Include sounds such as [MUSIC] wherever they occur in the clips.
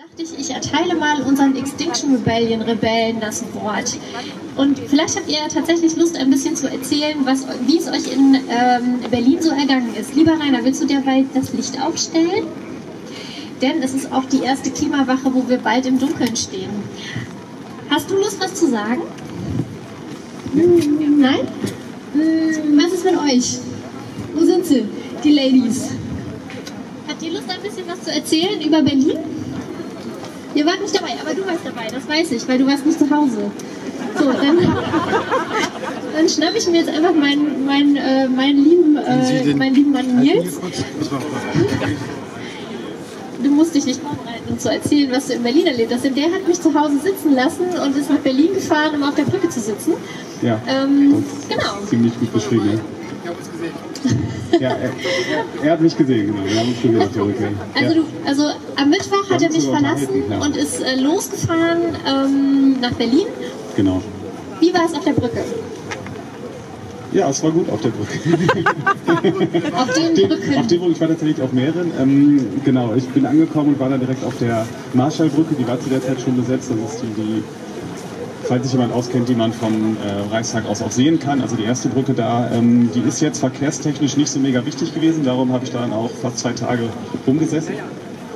dachte ich, ich erteile mal unseren Extinction Rebellion Rebellen das Wort. Und vielleicht habt ihr tatsächlich Lust, ein bisschen zu erzählen, was, wie es euch in ähm, Berlin so ergangen ist. Lieber Rainer, willst du dir bald das Licht aufstellen? Denn es ist auch die erste Klimawache, wo wir bald im Dunkeln stehen. Hast du Lust, was zu sagen? Nein? Hm, was ist mit euch? Wo sind sie, die Ladies? Habt ihr Lust, ein bisschen was zu erzählen über Berlin? Ihr wart nicht dabei, aber du warst dabei, das weiß ich, weil du warst nicht zu Hause. So, dann, [LAUGHS] dann schnapp ich mir jetzt einfach meinen, meinen, äh, meinen, lieben, äh, meinen lieben Mann Nils. [LAUGHS] Du musst dich nicht vorbereiten, um zu erzählen, was du in Berlin erlebt hast. Denn der hat mich zu Hause sitzen lassen und ist nach Berlin gefahren, um auf der Brücke zu sitzen. Ja, Ähm, genau. ziemlich gut beschrieben. Ja. Ja, er, er hat mich gesehen, genau. Wir haben uns gesehen auf der Rückkehr. Also, du, also am Mittwoch hat er mich verlassen ja. und ist äh, losgefahren ähm, nach Berlin. Genau. Wie war es auf der Brücke? Ja, es war gut auf der Brücke. [LAUGHS] Auf den Den, Brücken. auf dem, ich war tatsächlich auf mehreren. Ähm, genau, ich bin angekommen und war dann direkt auf der Marschallbrücke. Die war zu der Zeit schon besetzt. Das ist die, die falls sich jemand auskennt, die man vom äh, Reichstag aus auch sehen kann. Also die erste Brücke da, ähm, die ist jetzt verkehrstechnisch nicht so mega wichtig gewesen. Darum habe ich da dann auch fast zwei Tage rumgesessen.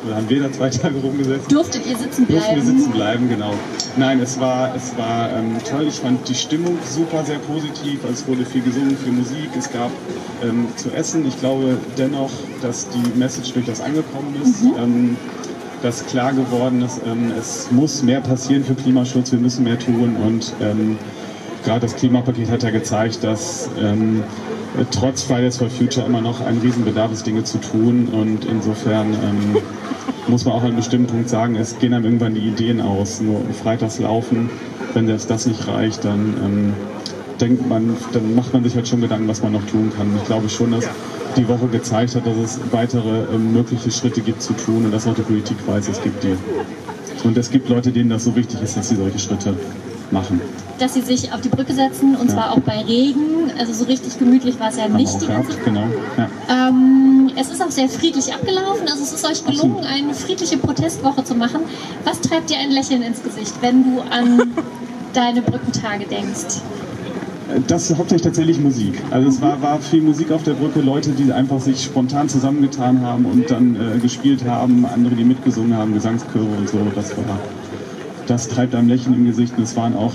Oder haben wir da zwei [LAUGHS] Tage rumgesessen. Durftet ihr sitzen Durften wir bleiben? sitzen bleiben, genau. Nein, es war, es war ähm, toll. Ich fand die Stimmung super, sehr positiv. Es wurde viel gesungen, viel Musik. Es gab ähm, zu essen. Ich glaube dennoch, dass die Message durchaus angekommen ist. Ähm, dass klar geworden ist, ähm, es muss mehr passieren für Klimaschutz, wir müssen mehr tun und ähm, gerade das Klimapaket hat ja gezeigt, dass ähm, trotz Fridays for Future immer noch ein Riesenbedarf ist, Dinge zu tun und insofern ähm, [LAUGHS] muss man auch an einem bestimmten Punkt sagen, es gehen einem irgendwann die Ideen aus. Nur freitags laufen, wenn selbst das nicht reicht, dann ähm, denkt man, dann macht man sich halt schon Gedanken, was man noch tun kann. Ich glaube schon, dass die Woche gezeigt hat, dass es weitere ähm, mögliche Schritte gibt zu tun und dass auch die Politik weiß, es gibt die. Und es gibt Leute, denen das so wichtig ist, dass sie solche Schritte machen. Dass sie sich auf die Brücke setzen und Ja. zwar auch bei Regen. Also so richtig gemütlich war es ja Haben nicht die ganze gehabt, genau. Ja. Ähm, es ist auch sehr friedlich abgelaufen. Also es ist euch gelungen, eine friedliche Protestwoche zu machen. Was treibt dir ein Lächeln ins Gesicht, wenn du an [LAUGHS] deine Brückentage denkst? Das ist hauptsächlich tatsächlich Musik. Also es war, war viel Musik auf der Brücke, Leute, die einfach sich spontan zusammengetan haben und dann äh, gespielt haben, andere, die mitgesungen haben, Gesangschöre und so. Das war, das treibt einem Lächeln im Gesicht. Und es waren auch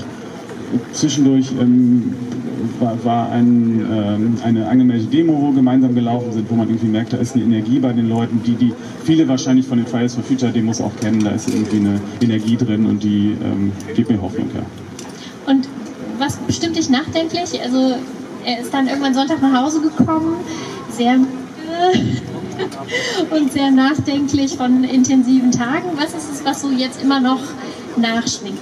zwischendurch ähm, war, war ein, ähm, eine angemeldete Demo, wo gemeinsam gelaufen sind, wo man irgendwie merkt, da ist eine Energie bei den Leuten, die, die viele wahrscheinlich von den Fridays for Future Demos auch kennen. Da ist irgendwie eine Energie drin und die ähm, gibt mir Hoffnung. Ja. Und was bestimmt dich nachdenklich? Also er ist dann irgendwann Sonntag nach Hause gekommen, sehr [LAUGHS] und sehr nachdenklich von intensiven Tagen. Was ist es, was so jetzt immer noch nachschwingt?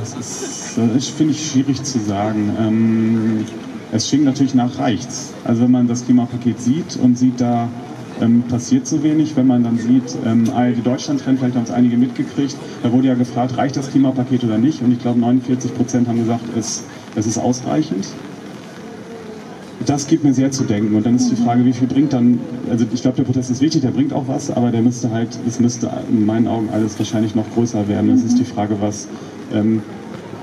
Das ist, das finde ich, schwierig zu sagen. Ähm, es schwingt natürlich nach reichts. Also wenn man das Klimapaket sieht und sieht, da ähm, passiert so wenig, wenn man dann sieht, ähm, ARD Deutschland trennt, vielleicht haben es einige mitgekriegt, da wurde ja gefragt, reicht das Klimapaket oder nicht? Und ich glaube 49 Prozent haben gesagt, es, es ist ausreichend. Das gibt mir sehr zu denken. Und dann ist die Frage, wie viel bringt dann, also ich glaube, der Protest ist wichtig, der bringt auch was, aber der müsste halt, es müsste in meinen Augen alles wahrscheinlich noch größer werden. Es ist die Frage, was ähm,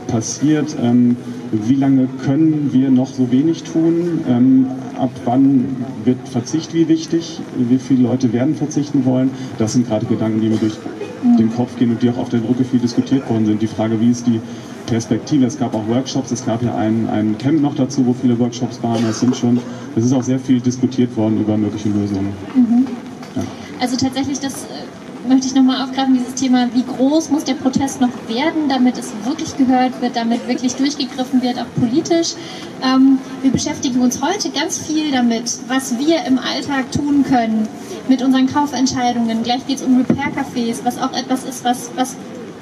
passiert, ähm, wie lange können wir noch so wenig tun, ähm, ab wann wird Verzicht wie wichtig, wie viele Leute werden verzichten wollen. Das sind gerade Gedanken, die mir durch den Kopf gehen und die auch auf der Brücke viel diskutiert worden sind. Die Frage, wie ist die Perspektive? Es gab auch Workshops, es gab ja ein, ein Camp noch dazu, wo viele Workshops waren. Es sind schon, es ist auch sehr viel diskutiert worden über mögliche Lösungen. Also tatsächlich, das äh, möchte ich nochmal aufgreifen, dieses Thema, wie groß muss der Protest noch werden, damit es wirklich gehört wird, damit wirklich durchgegriffen wird, auch politisch. Ähm, wir beschäftigen uns heute ganz viel damit, was wir im Alltag tun können mit unseren Kaufentscheidungen. Gleich geht es um Repair-Cafés, was auch etwas ist, was, was,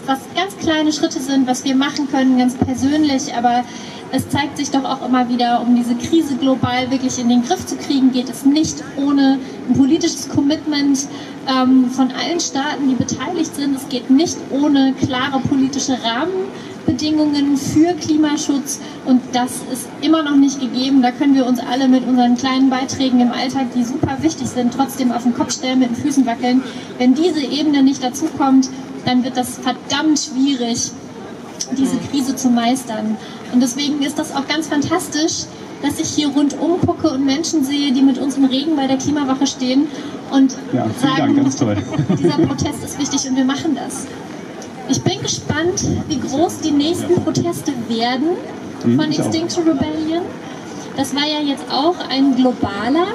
was ganz kleine Schritte sind, was wir machen können, ganz persönlich, aber es zeigt sich doch auch immer wieder, um diese Krise global wirklich in den Griff zu kriegen, geht es nicht ohne ein politisches Commitment ähm, von allen Staaten, die beteiligt sind. Es geht nicht ohne klare politische Rahmen, Rahmenbedingungen für Klimaschutz und das ist immer noch nicht gegeben. Da können wir uns alle mit unseren kleinen Beiträgen im Alltag, die super wichtig sind, trotzdem auf den Kopf stellen, mit den Füßen wackeln. Wenn diese Ebene nicht dazu kommt, dann wird das verdammt schwierig, diese Krise zu meistern. Und deswegen ist das auch ganz fantastisch, dass ich hier rundum gucke und Menschen sehe, die mit uns im Regen bei der Klimawache stehen und Ja, sagen, Dank, ganz toll. [LAUGHS] dieser Protest ist wichtig und wir machen das. Ich bin gespannt, wie groß die nächsten Proteste werden Mhm, von. Extinction Rebellion. Das war ja jetzt auch ein globaler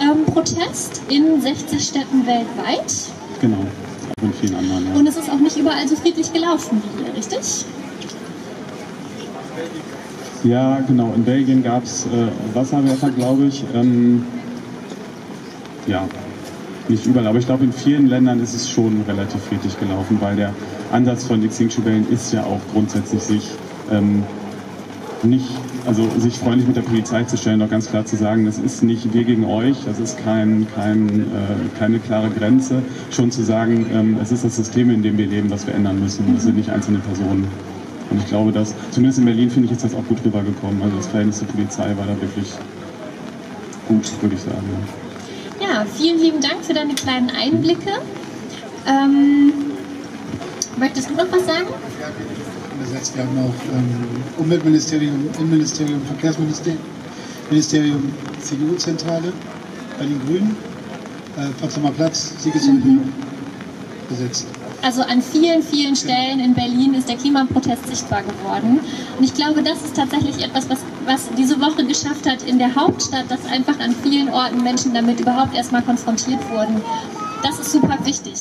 ähm, Protest in 60 Städten weltweit. Genau. In vielen anderen. Ja. Und es ist auch nicht überall so friedlich gelaufen wie hier, richtig? Ja, genau. In Belgien gab es äh, Wasserwerfer, glaube ich. Ähm, ja, nicht überall. Aber ich glaube, in vielen Ländern ist es schon relativ friedlich gelaufen, weil der Ansatz von Extinction Rebellion ist ja auch grundsätzlich sich ähm, nicht, also sich freundlich mit der Polizei zu stellen, doch ganz klar zu sagen, das ist nicht wir gegen euch, das ist kein, kein, äh, keine klare Grenze. Schon zu sagen, ähm, es ist das System, in dem wir leben, das wir ändern müssen. Das sind nicht einzelne Personen. Und ich glaube, dass, zumindest in Berlin finde ich, ist das auch gut rübergekommen. Also das Verhältnis zur Polizei war da wirklich gut, würde ich sagen. ja. Ja, vielen lieben Dank für deine kleinen Einblicke. Ähm, möchtest du noch was sagen? Besetzt. Wir haben auch ähm, Umweltministerium, Innenministerium, Verkehrsministerium, Ministerium, CDU-Zentrale bei den Grünen, äh, Potsdamer Platz, Siegessäule besetzt. Also an vielen, vielen Stellen in Berlin ist der Klimaprotest sichtbar geworden. Und ich glaube, das ist tatsächlich etwas, was, was diese Woche geschafft hat in der Hauptstadt, dass einfach an vielen Orten Menschen damit überhaupt erstmal konfrontiert wurden. Das ist super wichtig.